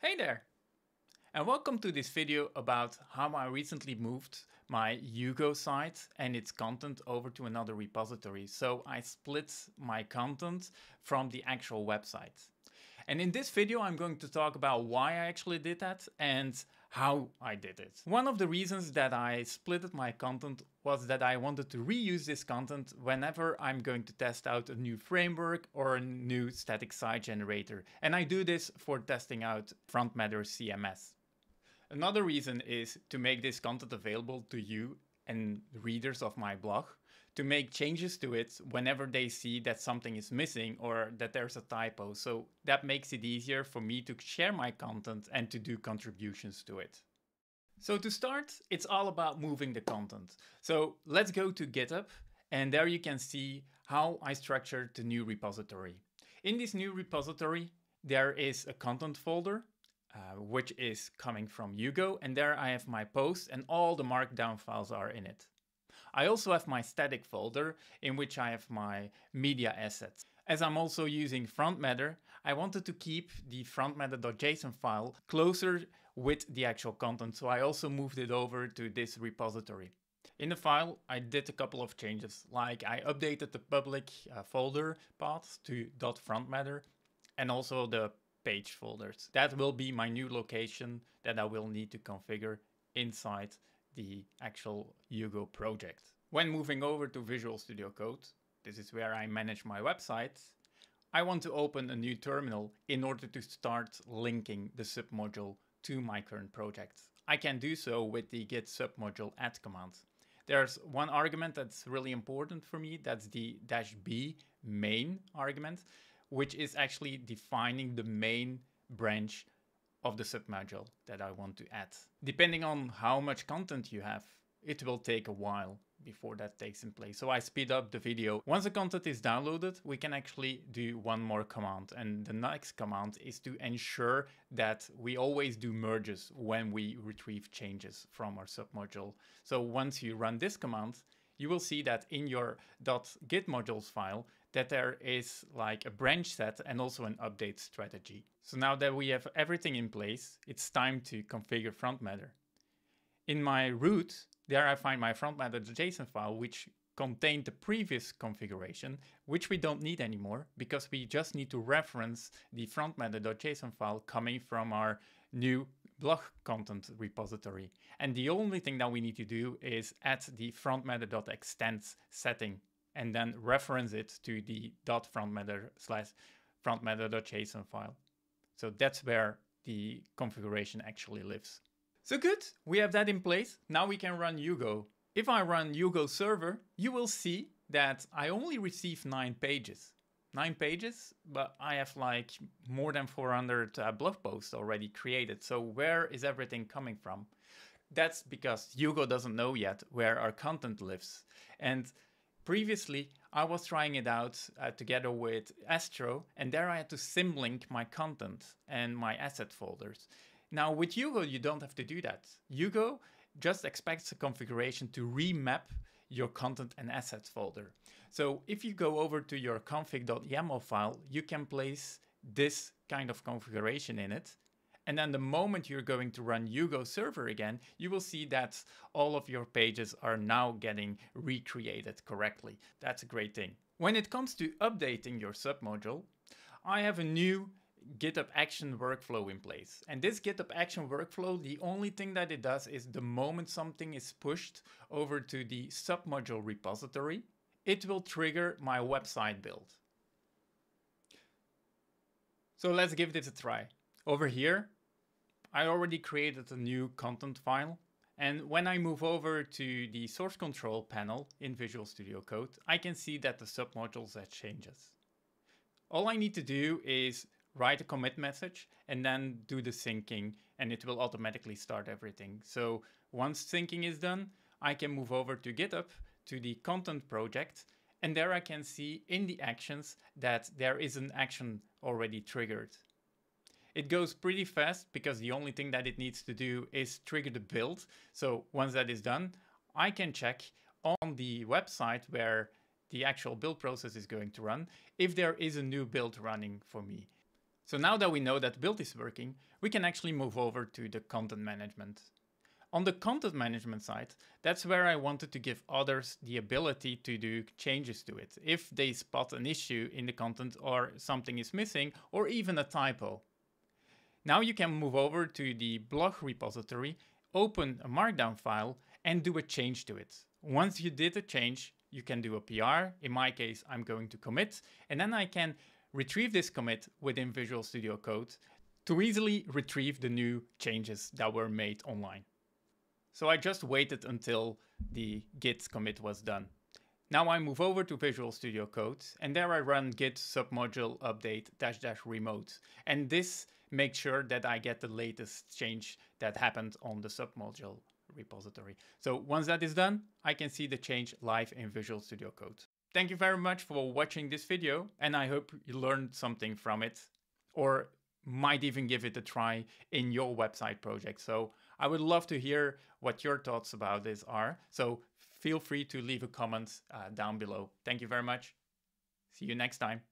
Hey there! And welcome to this video about how I recently moved my Hugo site and its content over to another repository. So I split my content from the actual website. And in this video, I'm going to talk about why I actually did that and how I did it. One of the reasons that I splitted my content was that I wanted to reuse this content whenever I'm going to test out a new framework or a new static site generator. And I do this for testing out FrontMatter CMS. Another reason is to make this content available to you and readers of my blog to make changes to it whenever they see that something is missing or that there's a typo. So that makes it easier for me to share my content and to do contributions to it. So to start, it's all about moving the content. So let's go to GitHub and there you can see how I structured the new repository. In this new repository, there is a content folder uh, which is coming from Hugo and there I have my posts and all the markdown files are in it. I also have my static folder in which I have my media assets. As I'm also using FrontMatter, I wanted to keep the frontmatter.json file closer with the actual content, so I also moved it over to this repository. In the file, I did a couple of changes, like I updated the public uh, folder path to .frontmatter and also the page folders. That will be my new location that I will need to configure inside the actual Hugo project. When moving over to Visual Studio Code, this is where I manage my website, I want to open a new terminal in order to start linking the submodule to my current project. I can do so with the git submodule add command. There's one argument that's really important for me, that's the dash b main argument, which is actually defining the main branch of the submodule that I want to add. Depending on how much content you have, it will take a while before that takes in place. So I speed up the video. Once the content is downloaded, we can actually do one more command. And the next command is to ensure that we always do merges when we retrieve changes from our submodule. So once you run this command, you will see that in your .git modules file that there is like a branch set and also an update strategy. So now that we have everything in place, it's time to configure FrontMatter. In my root, there I find my front FrontMatter.json file, which contained the previous configuration, which we don't need anymore because we just need to reference the FrontMatter.json file coming from our new blog content repository. And the only thing that we need to do is add the frontmatter.extends setting and then reference it to the .frontmatter slash frontmatter.json file. So that's where the configuration actually lives. So good, we have that in place. Now we can run Hugo. If I run Hugo server, you will see that I only receive nine pages. Nine pages, but I have like more than 400 uh, blog posts already created. So where is everything coming from? That's because Hugo doesn't know yet where our content lives. And Previously, I was trying it out uh, together with Astro, and there I had to symlink my content and my asset folders. Now with Hugo, you don't have to do that. Hugo just expects a configuration to remap your content and assets folder. So if you go over to your config.yaml file, you can place this kind of configuration in it and then the moment you're going to run Hugo server again, you will see that all of your pages are now getting recreated correctly. That's a great thing. When it comes to updating your submodule, I have a new GitHub Action workflow in place. And this GitHub Action workflow, the only thing that it does is the moment something is pushed over to the submodule repository, it will trigger my website build. So let's give this a try. Over here, I already created a new content file. And when I move over to the source control panel in Visual Studio Code, I can see that the submodules have changes. All I need to do is write a commit message and then do the syncing and it will automatically start everything. So once syncing is done, I can move over to GitHub to the content project and there I can see in the actions that there is an action already triggered. It goes pretty fast because the only thing that it needs to do is trigger the build. So once that is done, I can check on the website where the actual build process is going to run if there is a new build running for me. So now that we know that build is working, we can actually move over to the content management. On the content management side, that's where I wanted to give others the ability to do changes to it if they spot an issue in the content or something is missing or even a typo. Now you can move over to the blog repository, open a markdown file and do a change to it. Once you did a change, you can do a PR. In my case, I'm going to commit and then I can retrieve this commit within Visual Studio Code to easily retrieve the new changes that were made online. So I just waited until the git commit was done. Now I move over to Visual Studio Code and there I run git submodule update dash dash remote. And this makes sure that I get the latest change that happened on the submodule repository. So once that is done, I can see the change live in Visual Studio Code. Thank you very much for watching this video and I hope you learned something from it or might even give it a try in your website project. So I would love to hear what your thoughts about this are. So feel free to leave a comment uh, down below. Thank you very much. See you next time.